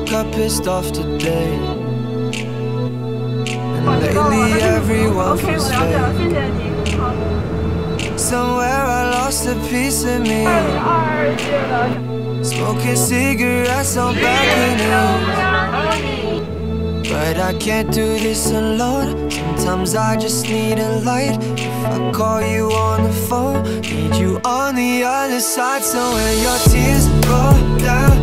woke up pissed off today. And lately everyone feels fake. Somewhere I lost a piece of me. Smoking cigarettes on balconies But I can't do this alone. Sometimes I just need a light. If I call you on the phone Need you on the other side. So when your tears roll down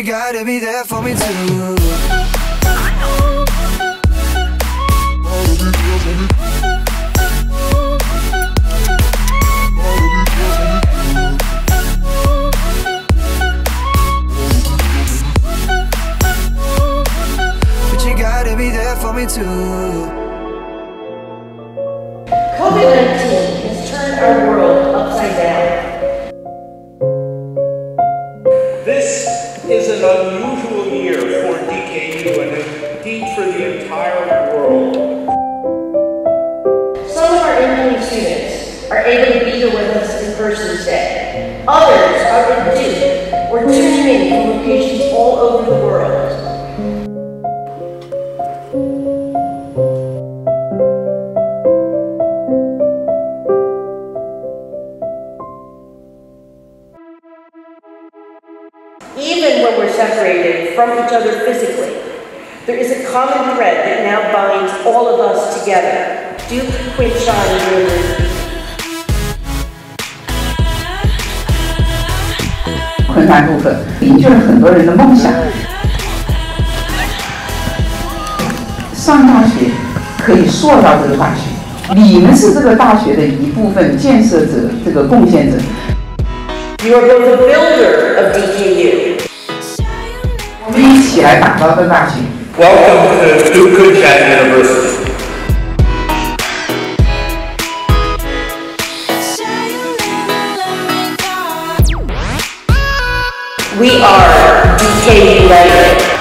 you. But you gotta be there for me too. But you gotta be there for me too. COVID 19 has turned our world upside down. This is an unusual year for DKU and indeed for the entire world. Some of our incoming students are able to be here with us in person today. Others though we're separated from each other physically, there is a common thread that now binds all of us together. Duke Kunshan You are both a builder of DK Welcome to Duke Kunshan University. We are DK United.